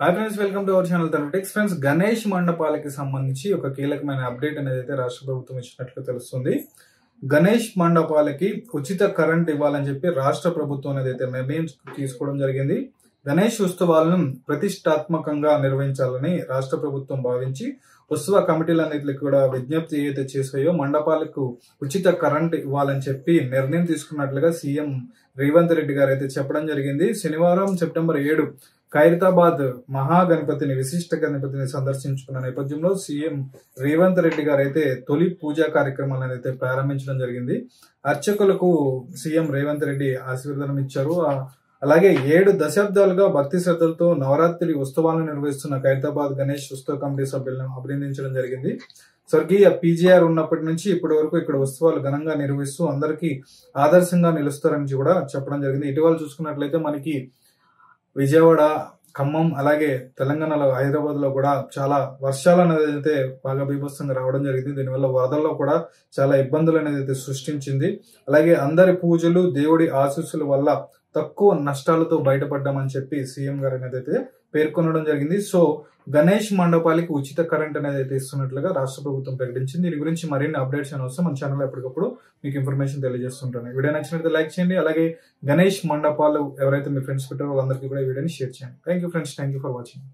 Hi friends welcome to our channel techs friends Ganesh మండపాలకి సంబంధించి ఒక కీలకమైన అప్డేట్ అనేది అయితే రాష్ట్ర ప్రభుత్వం ఇచ్చినట్లు తెలుస్తుంది. గణేష్ మండపాలకి ఉచిత కరెంట్ ఇవ్వాలని చెప్పి రాష్ట్ర ప్రభుత్వం అనేది అయితే నిర్ణయం తీసుకోవడం జరిగింది. గణేష్ ఉత్సవాలను ప్రతిష్టాత్మకంగా నిర్వహించాలని రాష్ట్ర ప్రభుత్వం భావించి ఉత్సవ కమిటీలన్నింటికి కూడా విజ్ఞప్తి ఏదైతే చేసాయో మండపాలకు ఉచిత కరెంట్ ఇవ్వాలని చెప్పి నిర్ణయం తీసుకున్నట్లుగా సీఎం రేవంత్ రెడ్డి గారు అయితే చెప్పడం జరిగింది. శనివారం సెప్టెంబర్ ఏడు ఖైరతాబాద్ మహాగణపతిని విశిష్ట గణపతిని సందర్శించుకున్న నేపథ్యంలో సీఎం రేవంత్ రెడ్డి గారు అయితే తొలి పూజా కార్యక్రమాలను అయితే ప్రారంభించడం జరిగింది. అర్చకులకు సీఎం రేవంత్ రెడ్డి ఆశీర్వాదం ఇచ్చారు. అలాగే ఏడు దశాబ్దాలుగా భక్తి శ్రద్ధలతో నవరాత్రి ఉత్సవాలను నిర్వహిస్తున్న ఖైరతాబాద్ గణేష్ ఉత్సవ కమిటీ సభ్యులను అభినందించడం జరిగింది. స్వర్గీయ పీజీఆర్ ఉన్నప్పటి నుంచి ఇప్పటి వరకు ఇక్కడ ఉత్సవాలు ఘనంగా నిర్వహిస్తూ అందరికీ ఆదర్శంగా నిలుస్తారని కూడా చెప్పడం జరిగింది. ఇటీవల చూసుకున్నట్లయితే మనకి విజయవాడ ఖమ్మం అలాగే తెలంగాణలో హైదరాబాద్లో కూడా చాలా వర్షాలు అనేది అయితే బాగా బీభత్సంగా రావడం జరిగింది. దీనివల్ల వరదల్లో కూడా చాలా ఇబ్బందులు అనేది అయితే సృష్టించింది. అలాగే అందరి పూజలు దేవుడి ఆశీస్సుల వల్ల తక్కువ నష్టాలతో బయటపడ్డామని చెప్పి సీఎం గారు అనేది అయితే పేర్కొనడం జరిగింది. సో గణేష్ మండపాలకి ఉచిత కరెంట్ అనేది అయితే ఇస్తున్నట్లుగా రాష్ట్ర ప్రభుత్వం ప్రకటించింది. దీని గురించి మరిన్ని అప్డేట్స్ అని వస్తే మన ఛానల్ ఎప్పటికప్పుడు మీకు ఇన్ఫర్మేషన్ తెలియజేస్తుంటాను. వీడియో నచ్చినట్లయితే లైక్ చేయండి. అలాగే గణేష్ మండపాలు ఎవరైతే మీ ఫ్రెండ్స్ పెట్టారో వాళ్ళందరికీ కూడా ఈ వీడియోని షేర్ చేయండి. Thank you friends thank you for watching